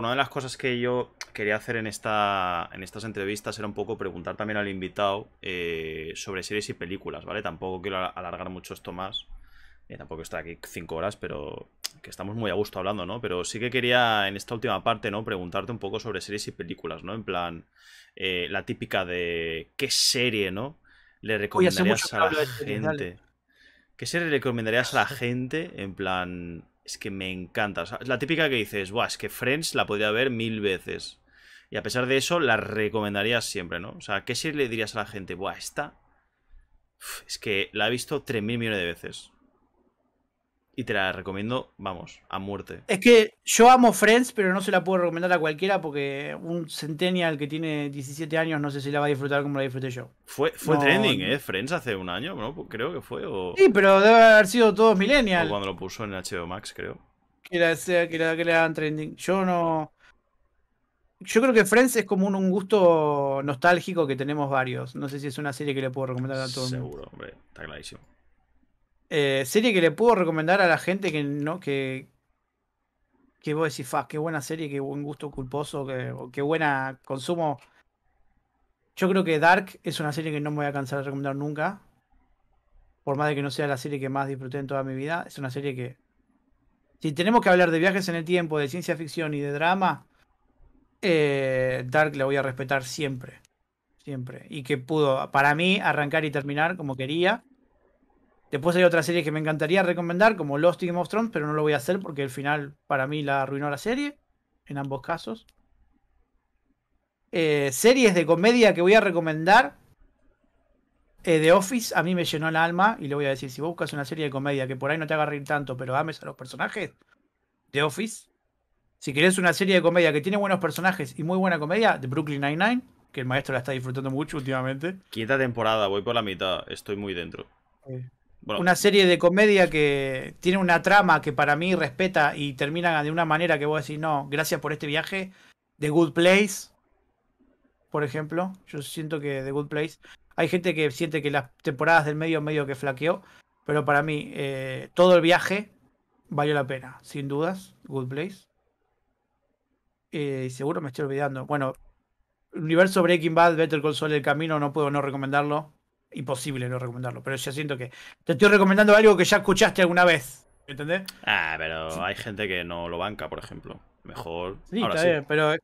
una de las cosas que yo quería hacer en, esta, en estas entrevistas era un poco preguntar también al invitado eh, sobre series y películas, ¿vale? Tampoco quiero alargar mucho esto más. Eh, tampoco está aquí cinco horas, pero que estamos muy a gusto hablando, ¿no? Pero sí que quería en esta última parte, ¿no? Preguntarte un poco sobre series y películas, ¿no? En plan, eh, la típica de qué serie, ¿no? Le recomendarías a la gente. ¿Qué serie le recomendarías a la gente? En plan, es que me encanta. es la típica que dices, Buah, es que Friends la podría ver mil veces. Y a pesar de eso, la recomendarías siempre, ¿no? O sea, ¿qué serie le dirías a la gente? Buah, esta. es que la he visto 3.000 millones de veces. Y te la recomiendo, vamos, a muerte. Es que yo amo Friends, pero no se la puedo recomendar a cualquiera porque un centennial que tiene 17 años no sé si la va a disfrutar como la disfruté yo. Fue, fue trending, ¿eh? Friends hace un año, ¿no? Creo que fue. O... Sí, pero debe haber sido todos millennials. O cuando lo puso en HBO Max, creo. Que era, que era, que era trending. Yo no. Yo creo que Friends es como un, gusto nostálgico que tenemos varios. No sé si es una serie que le puedo recomendar a todo el mundo. Seguro, hombre, está clarísimo. Eh, serie que le puedo recomendar a la gente que no, que. Que vos decís, fa, qué buena serie, qué buen gusto culposo, que, qué buena consumo. Yo creo que Dark es una serie que no me voy a cansar de recomendar nunca. Por más de que no sea la serie que más disfruté en toda mi vida. Es una serie que. Si tenemos que hablar de viajes en el tiempo, de ciencia ficción y de drama, eh, Dark la voy a respetar siempre. Siempre. Y que pudo, para mí, arrancar y terminar como quería. Después hay otra serie que me encantaría recomendar, como Lost y Game of Thrones, pero no lo voy a hacer porque el final para mí la arruinó la serie, en ambos casos. Eh, series de comedia que voy a recomendar. Eh, The Office a mí me llenó el alma y le voy a decir, si vos buscas una serie de comedia que por ahí no te haga reír tanto, pero ames a los personajes, The Office. Si querés una serie de comedia que tiene buenos personajes y muy buena comedia, The Brooklyn Nine-Nine, que el maestro la está disfrutando mucho últimamente. Quinta temporada, voy por la mitad, estoy muy dentro. Una serie de comedia que tiene una trama que para mí respeta y termina de una manera que vos decís, no, gracias por este viaje. The Good Place, por ejemplo. Yo siento que The Good Place. Hay gente que siente que las temporadas del medio medio que flaqueó. Pero para mí, eh, todo el viaje valió la pena, sin dudas. Good Place. Eh, seguro me estoy olvidando. Bueno, universo Breaking Bad, Better Call Saul, El Camino, no puedo no recomendarlo imposible no recomendarlo. Pero ya siento que te estoy recomendando algo que ya escuchaste alguna vez. ¿Entendés? Ah, pero hay gente que no lo banca, por ejemplo. Mejor. Sí, está bien, pero,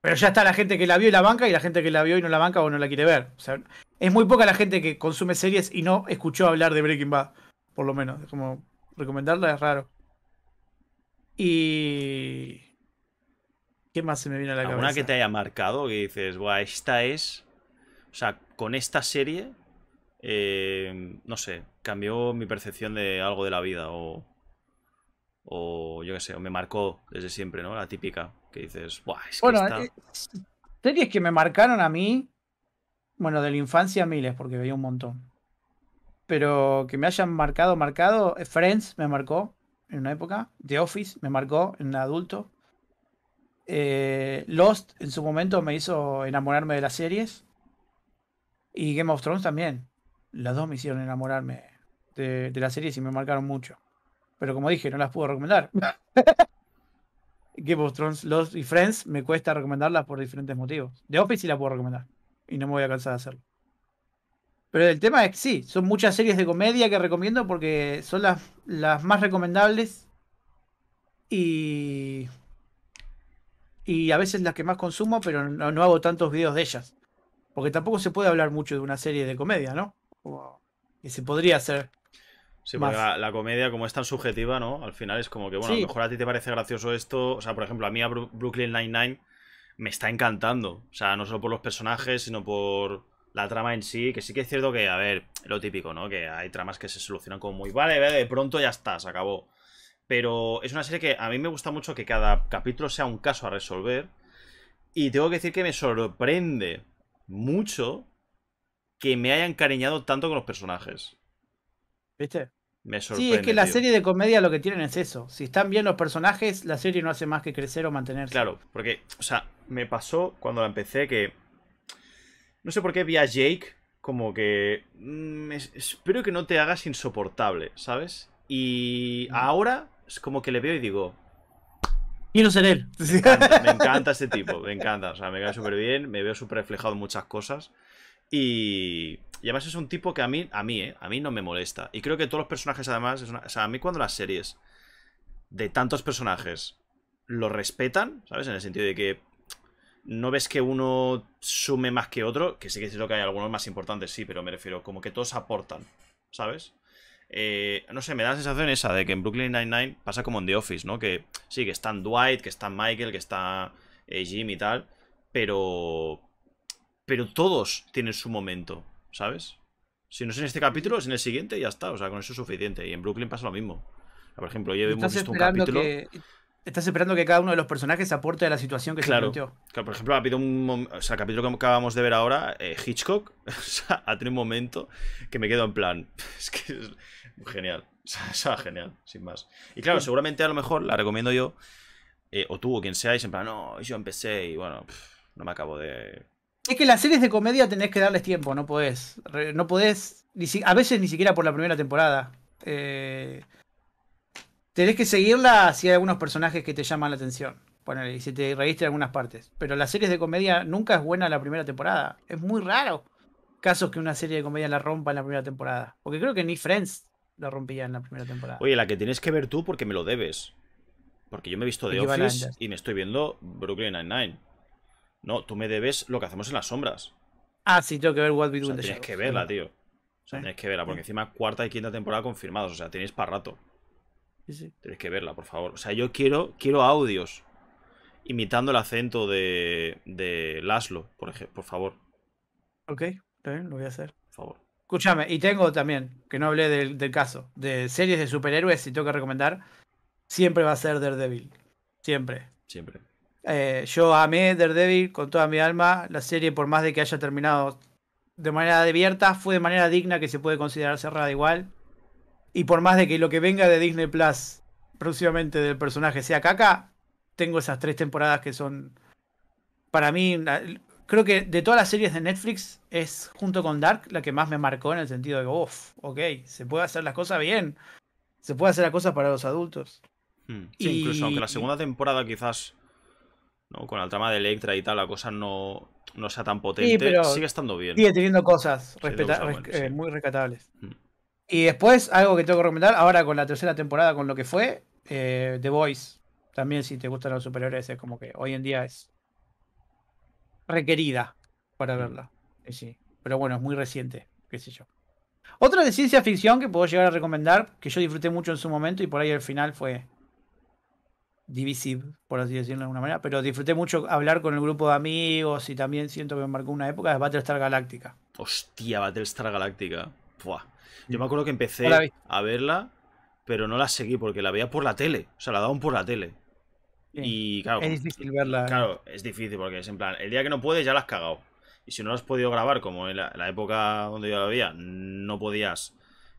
pero ya está la gente que la vio y la banca y la gente que la vio y no la banca o no la quiere ver. O sea, es muy poca la gente que consume series y no escuchó hablar de Breaking Bad. Por lo menos. Es como recomendarla es raro. Y. ¿Qué más se me viene a la cabeza? ¿Alguna que te haya marcado que dices, Buah, esta es. O sea, con esta serie eh, no sé, cambió mi percepción de algo de la vida o, o yo qué sé, o me marcó desde siempre, ¿no? La típica que dices, Buah, es que bueno, eh, series que me marcaron a mí, bueno, de la infancia miles, porque veía un montón. Pero que me hayan marcado, marcado, eh, Friends me marcó en una época, The Office me marcó en adulto. Lost en su momento me hizo enamorarme de las series. Y Game of Thrones también las dos me hicieron enamorarme de, de la serie y me marcaron mucho. Pero como dije, no las puedo recomendar. Game of Thrones, Lost y Friends me cuesta recomendarlas por diferentes motivos. The Office sí la puedo recomendar. Y no me voy a cansar de hacerlo. Pero el tema es que sí, son muchas series de comedia que recomiendo porque son las, las más recomendables. Y. Y a veces las que más consumo, pero no, no hago tantos videos de ellas. Porque tampoco se puede hablar mucho de una serie de comedia, ¿no? Y se podría hacer. Sí, porque la, comedia, como es tan subjetiva, ¿no? Al final es como que, bueno, a lo mejor a ti te parece gracioso esto. O sea, por ejemplo, a mí a Brooklyn Nine-Nine me está encantando. O sea, no solo por los personajes, sino por la trama en sí. Que sí que es cierto que, a ver, lo típico, ¿no? Que hay tramas que se solucionan como muy, vale, de pronto ya está, se acabó. Pero es una serie que a mí me gusta mucho que cada capítulo sea un caso a resolver. Y tengo que decir que me sorprende mucho que me haya encariñado tanto con los personajes. ¿Viste? Me sorprende. Sí, es que la serie de comedia lo que tienen es eso. Si están bien los personajes, la serie no hace más que crecer o mantenerse. Claro, porque, o sea, me pasó cuando la empecé que. No sé por qué vi a Jake como que. Mm, espero que no te hagas insoportable, ¿sabes? Y ahora es como que le veo y digo. Quiero ser él. Me encanta, me encanta este tipo, me encanta. O sea, me cae súper bien, me veo súper reflejado en muchas cosas. Y, y además es un tipo que a mí, a mí, ¿eh? A mí no me molesta. Y creo que todos los personajes, además, es una- o sea, a mí cuando las series de tantos personajes lo respetan, ¿sabes? En el sentido de que no ves que uno sume más que otro, que sí que es cierto que hay algunos más importantes, sí, pero me refiero como que todos aportan, ¿sabes? Eh, no sé, me da la sensación esa de que en Brooklyn Nine-Nine pasa como en The Office, ¿no? Que sí, que están Dwight, que está Michael, que está eh, Jim y tal, pero... Pero todos tienen su momento, ¿sabes? Si no es en este capítulo, es en el siguiente y ya está. O sea, con eso es suficiente. Y en Brooklyn pasa lo mismo. Por ejemplo, yo hemos visto un capítulo... que, estás esperando que cada uno de los personajes aporte a la situación que Claro. se planteó. Claro, por ejemplo, ha habido un mom- o sea, el capítulo que acabamos de ver ahora, eh, Hitchcock, o sea, ha tenido un momento que me quedo en plan, es que es genial, o sea, o sea, genial, sin más. Y claro, Sí. seguramente a lo mejor la recomiendo yo, eh, o tú o quien seáis, en plan, no, yo empecé y bueno, pff, no me acabo de... Es que las series de comedia tenés que darles tiempo, no podés. No podés, ni si- a veces ni siquiera por la primera temporada. Eh, tenés que seguirla si hay algunos personajes que te llaman la atención. Ponele, y si te reíste en algunas partes. Pero las series de comedia nunca es buena la primera temporada. Es muy raro casos que una serie de comedia la rompa en la primera temporada. Porque creo que ni Friends la rompía en la primera temporada. Oye, la que tienes que ver tú porque me lo debes. Porque yo me he visto The Peaky Office y me estoy viendo Brooklyn Nine-Nine. No, tú me debes lo que hacemos en las sombras. Ah, sí, tengo que ver What We O Do sea, in the tienes que verla, tío. O sea, Sí. tienes que verla, porque Sí. encima cuarta y quinta temporada confirmados. O sea, tenéis para rato. Sí, sí. Tenéis que verla, por favor. O sea, yo quiero, quiero audios imitando el acento de, de Laszlo, por ejemplo, por favor. Ok, bien, lo voy a hacer. Por favor. Escúchame, y tengo también, que no hablé del, del caso, de series de superhéroes, si tengo que recomendar, siempre va a ser Daredevil. Siempre. Siempre. Eh, yo amé Daredevil con toda mi alma. La serie, por más de que haya terminado de manera abierta, fue de manera digna que se puede considerar cerrada igual. Y por más de que lo que venga de Disney Plus próximamente del personaje sea caca, tengo esas tres temporadas que son, para mí, creo que de todas las series de Netflix es junto con Dark la que más me marcó en el sentido de uff, ok, se puede hacer las cosas bien. Se puede hacer las cosas para los adultos. Hmm. Sí, incluso aunque la segunda temporada quizás, ¿no? Con la trama de Electra y tal, la cosa no, no sea tan potente, pero sigue estando bien. Sigue teniendo cosas respeta- eh, sí. muy rescatables. Mm. Y después, algo que tengo que recomendar, ahora con la tercera temporada, con lo que fue, eh, The Voice. También si te gustan los superhéroes, es como que hoy en día es requerida para Mm. verla. Sí. Pero bueno, es muy reciente, qué sé yo. Otra de ciencia ficción que puedo llegar a recomendar, que yo disfruté mucho en su momento y por ahí al final fue divisive, por así decirlo de alguna manera, pero disfruté mucho hablar con el grupo de amigos y también siento que me marcó una época de Battlestar Galactica. Hostia, Battlestar Galáctica. Yo me acuerdo que empecé la a verla, pero no la seguí porque la veía por la tele. O sea, la daban por la tele. Bien. Y claro, Es difícil verla. Claro, es difícil porque es en plan, el día que no puedes ya la has cagado. Y si no lo has podido grabar, como en la, la época donde yo la veía, no podías.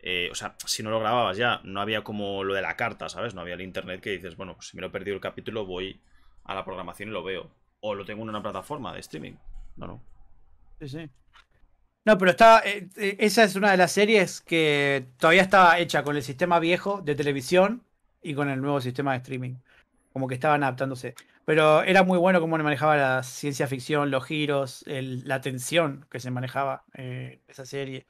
Eh, o sea, si no lo grababas ya, no había como lo de la carta, ¿sabes? No había el internet que dices, bueno, pues si me lo he perdido el capítulo, voy a la programación y lo veo. O lo tengo en una plataforma de streaming. No, no. Sí, sí. No, pero está. eh, eh, esa es una de las series que todavía estaba hecha con el sistema viejo de televisión y con el nuevo sistema de streaming. Como que estaban adaptándose. Pero era muy bueno cómo manejaba la ciencia ficción, los giros, la tensión que se manejaba esa serie.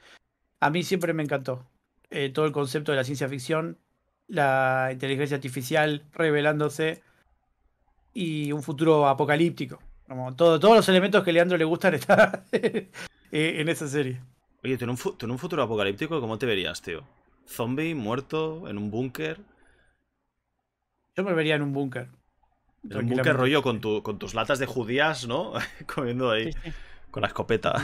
A mí siempre me encantó. Eh, todo el concepto de la ciencia ficción, la inteligencia artificial revelándose y un futuro apocalíptico. Como todo, todos los elementos que a Leandro le gustan están eh, en esa serie. Oye, tú en, un fu- tú en un futuro apocalíptico, ¿cómo te verías, tío? ¿Zombie, muerto, en un búnker? Yo me vería en un búnker. En un búnker rollo con, tu, con tus latas de judías, ¿no? Comiendo ahí, Sí, sí. con la escopeta.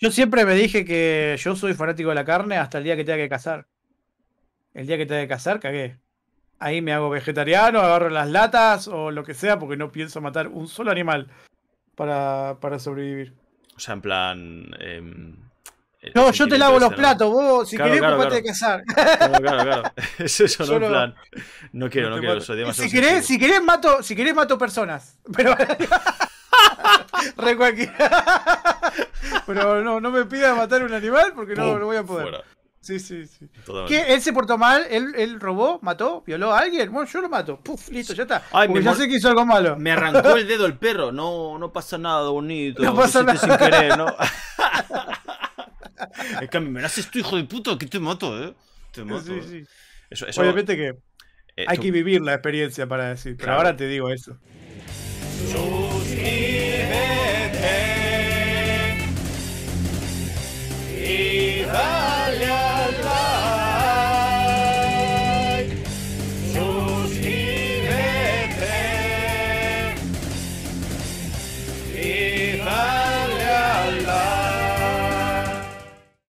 Yo siempre me dije que yo soy fanático de la carne hasta el día que tenga que cazar. El día que tenga que cazar, cagué. Ahí me hago vegetariano, agarro las latas o lo que sea, porque no pienso matar un solo animal para, para sobrevivir. O sea, en plan. em, el No, yo te lavo los platos, vos, si Claro, querés, claro, claro. de cazar. ¿no? Claro, claro, claro. Es eso, Yo ¿no? En plan. No quiero, no quiero, soy demasiado si querés, si querés mato, si querés mato personas. Pero re cualquiera. Pero no, no me pidas matar un animal porque no, no voy a poder. fuera. Sí, sí, sí. Todo- ¿Qué? ¿Él se portó mal? ¿Él, él robó? ¿Mató? ¿Violó a alguien? Bueno, yo lo mato. Puf, listo, ya está. Ay, Porque ya mor- sé que hizo algo malo. Me arrancó el dedo el perro. No, no pasa nada, bonito. No pasa nada. sin querer, ¿no? es que a mí me haces tú, hijo de puta, que te mato, ¿eh? Te mato. Sí, ¿eh? sí. Eso, eso, Obviamente que eh, hay tú- que vivir la experiencia para decir. Pero Claro. ahora te digo eso. Sus